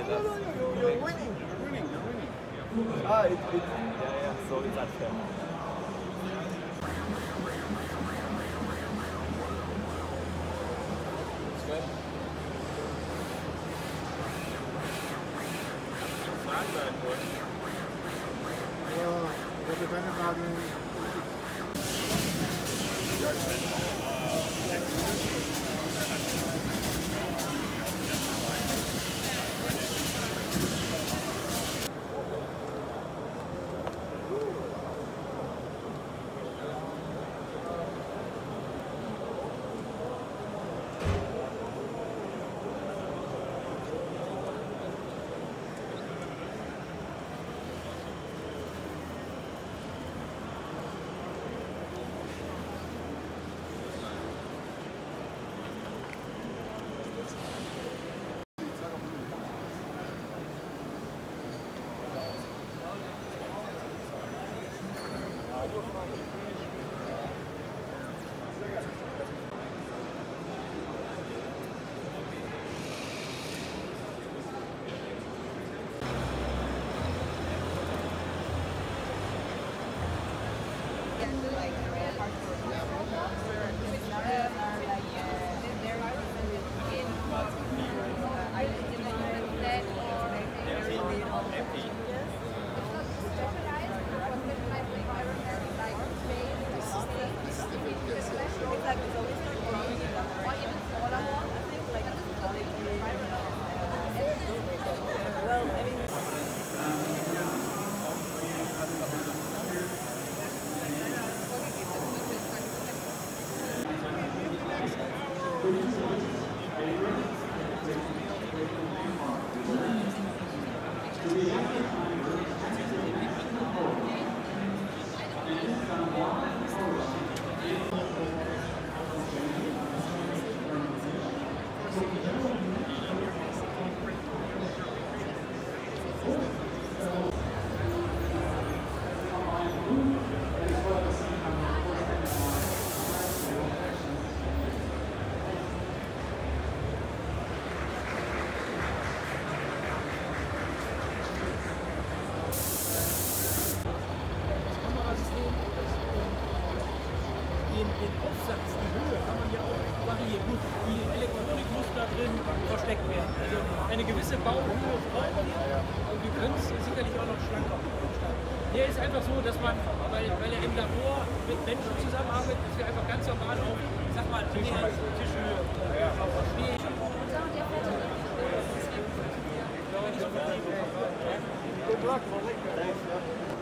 Letztendlich wie beim Handy auch. You're winning. You're winning. You're winning. Ah, it, it, Yeah, yeah, so it's unfair. It's good. ja, ich habe keine Frage. den, versteckt werden. Also eine gewisse Bauhöhe brauchen wir und wir können es sicherlich auch noch schlanker gestalten. Hier ist einfach so, dass man, weil, weil er im Labor mit Menschen zusammenarbeitet, dass wir einfach ganz normal auf, ich sag mal, Tischhöhe, Tischhöhe stehen. Good luck. Thanks.